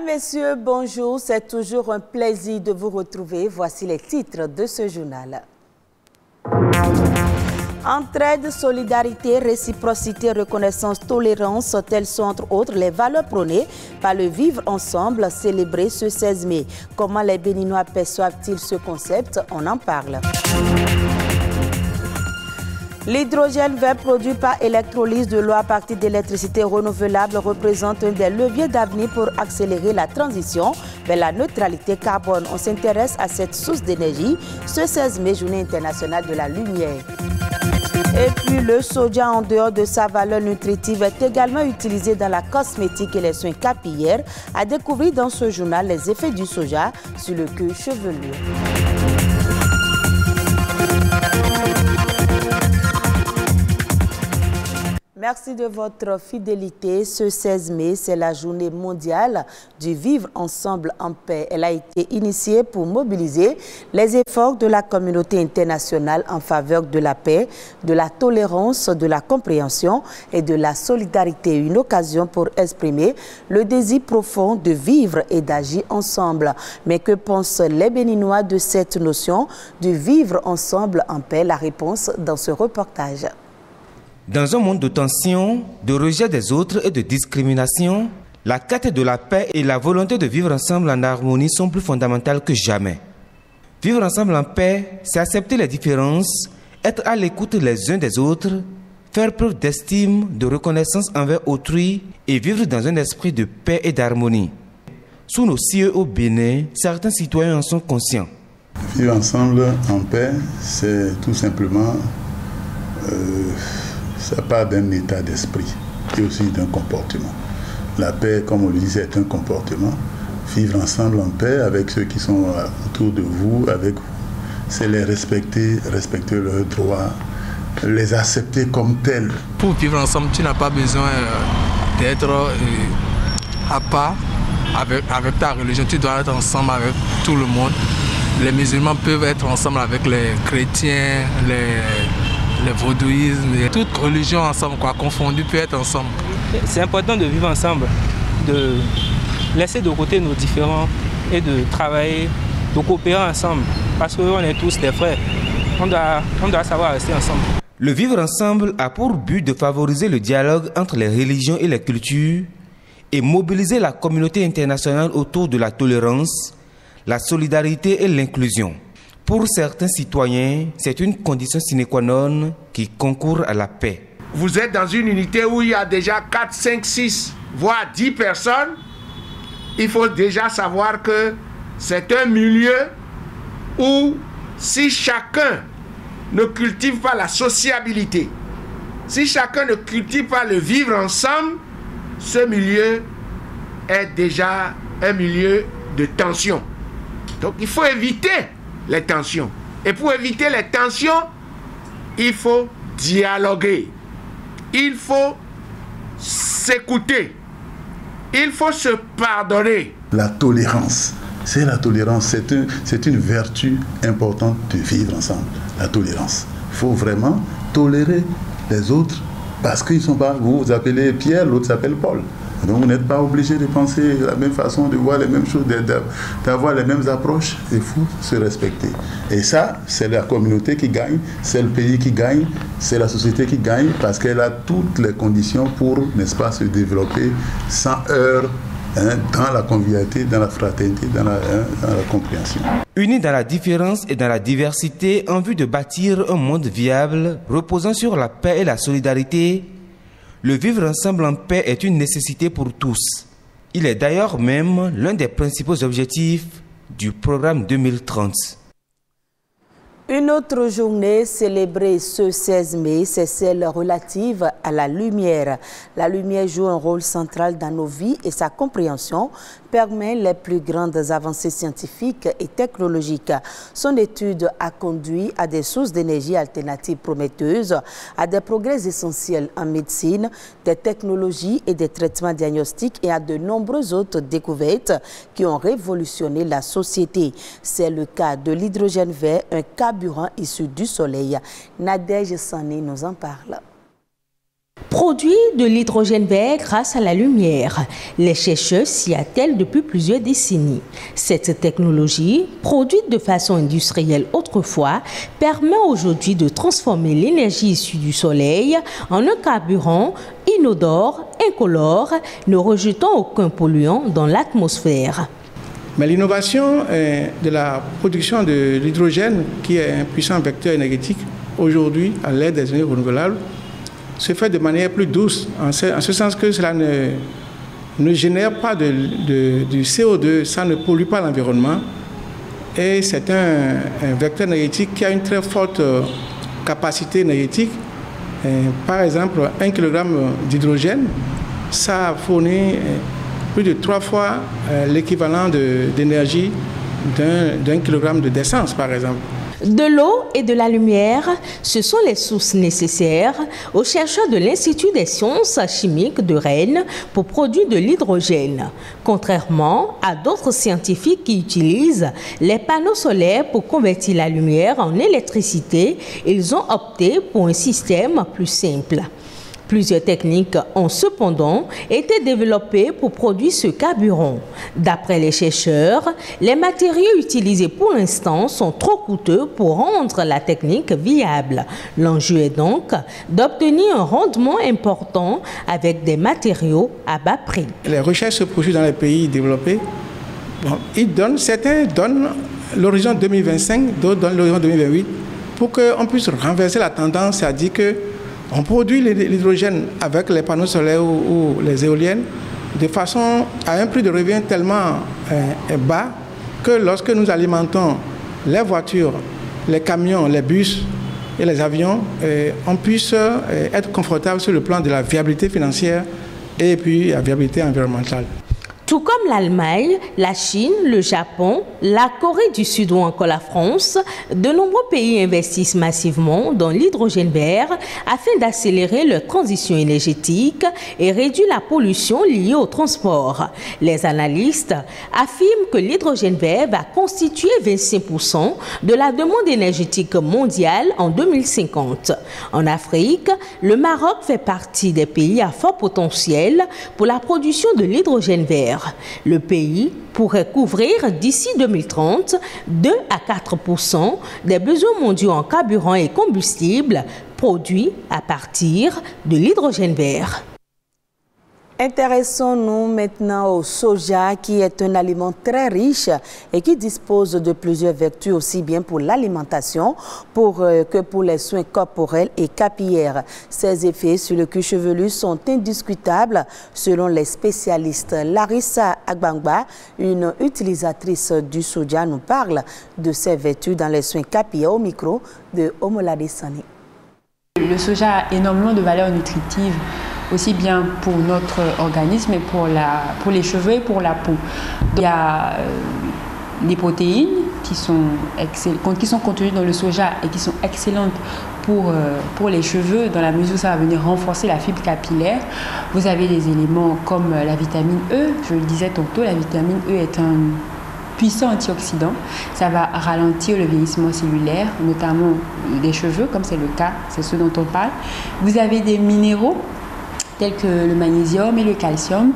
Mesdames, Messieurs, bonjour. C'est toujours un plaisir de vous retrouver. Voici les titres de ce journal. Entraide, solidarité, réciprocité, reconnaissance, tolérance, telles sont entre autres les valeurs prônées par le vivre ensemble célébré ce 16 mai. Comment les Béninois perçoivent-ils ce concept? On en parle. L'hydrogène vert produit par électrolyse de l'eau à partir d'électricité renouvelable représente un des leviers d'avenir pour accélérer la transition vers la neutralité carbone. On s'intéresse à cette source d'énergie ce 16 mai, journée internationale de la lumière. Et puis le soja, en dehors de sa valeur nutritive, est également utilisé dans la cosmétique et les soins capillaires. À découvrir dans ce journal les effets du soja sur le cuir chevelu. Merci de votre fidélité. Ce 16 mai, c'est la journée mondiale du vivre ensemble en paix. Elle a été initiée pour mobiliser les efforts de la communauté internationale en faveur de la paix, de la tolérance, de la compréhension et de la solidarité. Une occasion pour exprimer le désir profond de vivre et d'agir ensemble. Mais que pensent les Béninois de cette notion de vivre ensemble en paix? La réponse dans ce reportage. Dans un monde de tension, de rejet des autres et de discrimination, la quête de la paix et la volonté de vivre ensemble en harmonie sont plus fondamentales que jamais. Vivre ensemble en paix, c'est accepter les différences, être à l'écoute les uns des autres, faire preuve d'estime, de reconnaissance envers autrui et vivre dans un esprit de paix et d'harmonie. Sous nos cieux au Bénin, certains citoyens en sont conscients. Vivre ensemble en paix, c'est tout simplement euh, ça part d'un état d'esprit et aussi d'un comportement. La paix, comme on le dit, c'est un comportement. Vivre ensemble en paix avec ceux qui sont autour de vous, avec vous, c'est les respecter, respecter leurs droits, les accepter comme tels. Pour vivre ensemble, tu n'as pas besoin euh, d'être euh, à part avec, avec ta religion. Tu dois être ensemble avec tout le monde. Les musulmans peuvent être ensemble avec les chrétiens, les le vaudouisme, et toute religion ensemble, quoi, confondue peut être ensemble. C'est important de vivre ensemble, de laisser de côté nos différends et de travailler, de coopérer ensemble, parce qu'on est tous des frères. On doit, on doit savoir rester ensemble. Le vivre ensemble a pour but de favoriser le dialogue entre les religions et les cultures et mobiliser la communauté internationale autour de la tolérance, la solidarité et l'inclusion. Pour certains citoyens, c'est une condition sine qua non qui concourt à la paix. Vous êtes dans une unité où il y a déjà 4, 5, 6, voire 10 personnes. Il faut déjà savoir que c'est un milieu où si chacun ne cultive pas la sociabilité, si chacun ne cultive pas le vivre ensemble, ce milieu est déjà un milieu de tension. Donc il faut éviter les tensions. Et pour éviter les tensions, il faut dialoguer. Il faut s'écouter. Il faut se pardonner. La tolérance. C'est la tolérance. C'est une vertu importante de vivre ensemble. La tolérance. Il faut vraiment tolérer les autres parce qu'ils sont pas. Vous vous appelez Pierre, l'autre s'appelle Paul. Donc vous n'êtes pas obligé de penser de la même façon, de voir les mêmes choses, d'avoir les mêmes approches. Il faut se respecter. Et ça, c'est la communauté qui gagne, c'est le pays qui gagne, c'est la société qui gagne parce qu'elle a toutes les conditions pour, n'est-ce pas, se développer sans heurts hein, dans la convivialité, dans la fraternité, hein, dans la compréhension. Unis dans la différence et dans la diversité en vue de bâtir un monde viable reposant sur la paix et la solidarité, le vivre ensemble en paix est une nécessité pour tous. Il est d'ailleurs même l'un des principaux objectifs du programme 2030. Une autre journée célébrée ce 16 mai, c'est celle relative à la lumière. La lumière joue un rôle central dans nos vies et sa compréhension permet les plus grandes avancées scientifiques et technologiques. Son étude a conduit à des sources d'énergie alternatives prometteuses, à des progrès essentiels en médecine, des technologies et des traitements diagnostiques et à de nombreuses autres découvertes qui ont révolutionné la société. C'est le cas de l'hydrogène vert, un carburant issu du soleil. Nadège Sané nous en parle. Produit de l'hydrogène vert grâce à la lumière. Les chercheurs s'y attellent depuis plusieurs décennies. Cette technologie, produite de façon industrielle autrefois, permet aujourd'hui de transformer l'énergie issue du soleil en un carburant inodore, incolore, ne rejetant aucun polluant dans l'atmosphère. Mais l'innovation euh, de la production de l'hydrogène, qui est un puissant vecteur énergétique, aujourd'hui, à l'aide des énergies renouvelables, se fait de manière plus douce, en ce, sens que cela ne, ne génère pas de, du CO2, ça ne pollue pas l'environnement. Et c'est un, vecteur énergétique qui a une très forte euh, capacité énergétique. par exemple, un kg d'hydrogène, ça fournit euh, plus de trois fois euh, l'équivalent d'énergie d'un kilogramme d'essence, par exemple. De l'eau et de la lumière, ce sont les sources nécessaires aux chercheurs de l'Institut des sciences chimiques de Rennes pour produire de l'hydrogène. Contrairement à d'autres scientifiques qui utilisent les panneaux solaires pour convertir la lumière en électricité, ils ont opté pour un système plus simple. Plusieurs techniques ont cependant été développées pour produire ce carburant. D'après les chercheurs, les matériaux utilisés pour l'instant sont trop coûteux pour rendre la technique viable. L'enjeu est donc d'obtenir un rendement important avec des matériaux à bas prix. Les recherches se poursuivent dans les pays développés. donnent, certains donnent l'horizon 2025, d'autres donnent l'horizon 2028 pour qu'on puisse renverser la tendance, c'est-à-dire que on produit l'hydrogène avec les panneaux solaires ou, les éoliennes de façon à un prix de revient tellement euh, bas que lorsque nous alimentons les voitures, les camions, les bus et les avions, euh, on puisse euh, être confortable sur le plan de la viabilité financière et puis la viabilité environnementale. Tout comme l'Allemagne, la Chine, le Japon, la Corée du Sud ou encore la France, de nombreux pays investissent massivement dans l'hydrogène vert afin d'accélérer leur transition énergétique et réduire la pollution liée au transport. Les analystes affirment que l'hydrogène vert va constituer 25% de la demande énergétique mondiale en 2050. En Afrique, le Maroc fait partie des pays à fort potentiel pour la production de l'hydrogène vert. Le pays pourrait couvrir d'ici 2030 2 à 4% des besoins mondiaux en carburant et combustible produits à partir de l'hydrogène vert. Intéressons-nous maintenant au soja qui est un aliment très riche et qui dispose de plusieurs vertus aussi bien pour l'alimentation euh, que pour les soins corporels et capillaires. Ses effets sur le cuir chevelu sont indiscutables selon les spécialistes. Larissa Agbangba, une utilisatrice du soja, nous parle de ses vertus dans les soins capillaires au micro de Omolade Sani. Le soja a énormément de valeurs nutritives aussi bien pour notre organisme et pour, la, pour les cheveux et pour la peau. Il y a euh, les protéines qui sont, qui sont contenues dans le soja et qui sont excellentes pour, euh, pour les cheveux dans la mesure où ça va venir renforcer la fibre capillaire. Vous avez des éléments comme la vitamine E, je le disais tantôt, la vitamine E est un puissant antioxydant. Ça va ralentir le vieillissement cellulaire, notamment des cheveux, comme c'est le cas, c'est ce dont on parle. Vous avez des minéraux tels que le magnésium et le calcium,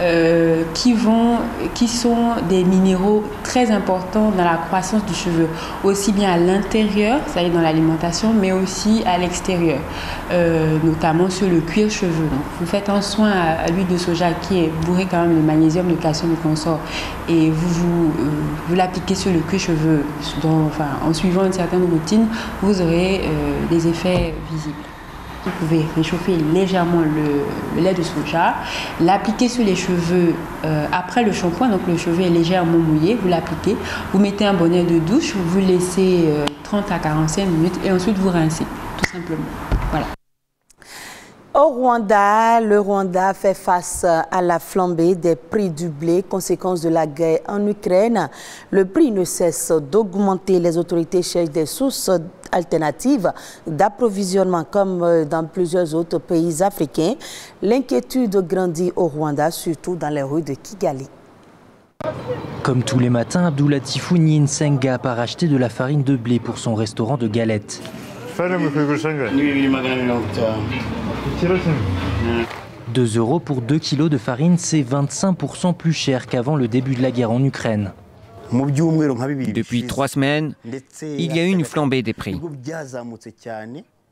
euh, qui, vont, qui sont des minéraux très importants dans la croissance du cheveu, aussi bien à l'intérieur, c'est-à-dire dans l'alimentation, mais aussi à l'extérieur, euh, notamment sur le cuir chevelu. vous faites un soin à, l'huile de soja qui est bourré quand même de magnésium, de calcium et consort, et vous, vous, euh, vous l'appliquez sur le cuir chevelu enfin, en suivant une certaine routine, vous aurez des effets visibles. Vous pouvez réchauffer légèrement le, lait de soja, l'appliquer sur les cheveux euh, après le shampoing, donc le cheveu est légèrement mouillé, vous l'appliquez, vous mettez un bonnet de douche, vous laissez 30 euh, à 45 minutes et ensuite vous rincez, tout simplement. Voilà. Au Rwanda, le Rwanda fait face à la flambée des prix du blé, conséquence de la guerre en Ukraine. Le prix ne cesse d'augmenter. Les autorités cherchent des sources alternatives d'approvisionnement comme euh, dans plusieurs autres pays africains. L'inquiétude grandit au Rwanda, surtout dans les rues de Kigali. Comme tous les matins, Abdoulatifou Nsenga part acheter de la farine de blé pour son restaurant de galettes. 2 euros pour 2 kilos de farine, c'est 25% plus cher qu'avant le début de la guerre en Ukraine. Depuis trois semaines, il y a eu une flambée des prix.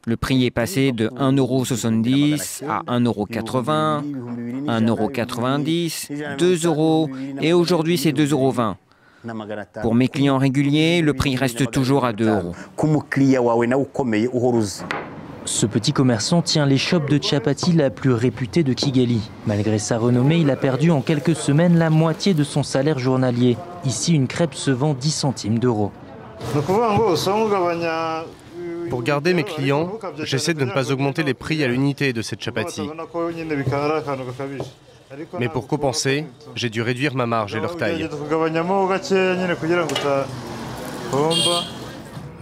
Le prix est passé de 1,70€ à 1,80€, 1,90€, 2 euros et aujourd'hui c'est 2,20€. Pour mes clients réguliers, le prix reste toujours à 2 euros. Ce petit commerçant tient l'échoppe de chapati la plus réputée de Kigali. Malgré sa renommée, il a perdu en quelques semaines la moitié de son salaire journalier. Ici, une crêpe se vend 10 centimes d'euros. Pour garder mes clients, j'essaie de ne pas augmenter les prix à l'unité de cette chapati. Mais pour compenser, j'ai dû réduire ma marge et leur taille.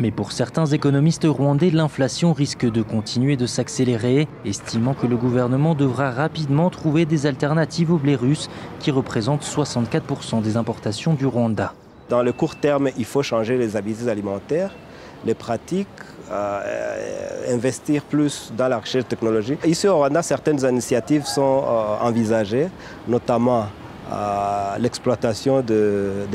Mais pour certains économistes rwandais, l'inflation risque de continuer de s'accélérer, estimant que le gouvernement devra rapidement trouver des alternatives au blé russe, qui représente 64% des importations du Rwanda. Dans le court terme, il faut changer les habitudes alimentaires, les pratiques, euh, investir plus dans la recherche technologique. Ici au Rwanda, certaines initiatives sont euh, envisagées, notamment euh, l'exploitation de,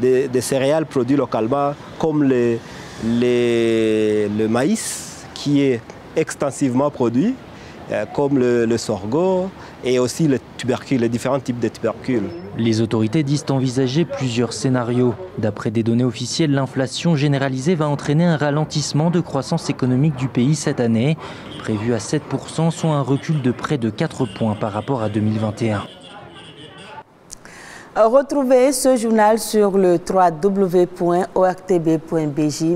de, céréales produits localement, comme les, le maïs, qui est extensivement produit, comme le, le sorgho et aussi les tubercules, les différents types de tubercules. Les autorités disent envisager plusieurs scénarios. D'après des données officielles, l'inflation généralisée va entraîner un ralentissement de croissance économique du pays cette année, prévu à 7%, soit un recul de près de 4 points par rapport à 2021. Retrouvez ce journal sur le www.ortb.bj.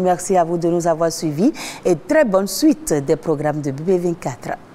Merci à vous de nous avoir suivis et très bonne suite des programmes de BB24.